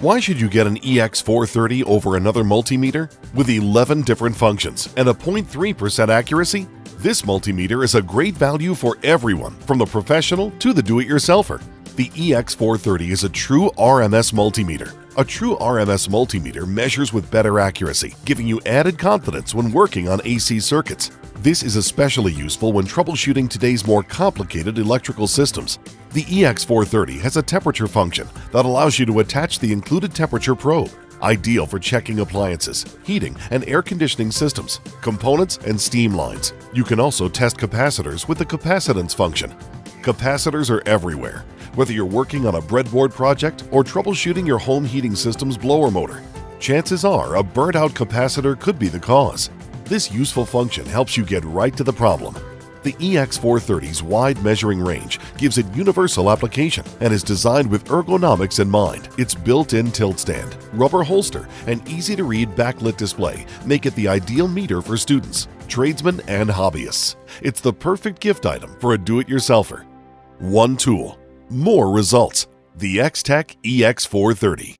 Why should you get an EX430 over another multimeter? With 11 different functions and a 0.3% accuracy, this multimeter is a great value for everyone, from the professional to the do-it-yourselfer. The EX430 is a true RMS multimeter. A true RMS multimeter measures with better accuracy, giving you added confidence when working on AC circuits. This is especially useful when troubleshooting today's more complicated electrical systems. The EX430 has a temperature function that allows you to attach the included temperature probe, ideal for checking appliances, heating and air conditioning systems, components, and steam lines. You can also test capacitors with the capacitance function. Capacitors are everywhere, whether you're working on a breadboard project or troubleshooting your home heating system's blower motor. Chances are a burnt out capacitor could be the cause. This useful function helps you get right to the problem. The EX430's wide measuring range gives it universal application and is designed with ergonomics in mind. Its built-in tilt stand, rubber holster, and easy-to-read backlit display make it the ideal meter for students, tradesmen, and hobbyists. It's the perfect gift item for a do-it-yourselfer. One tool, more results. The Extech EX430.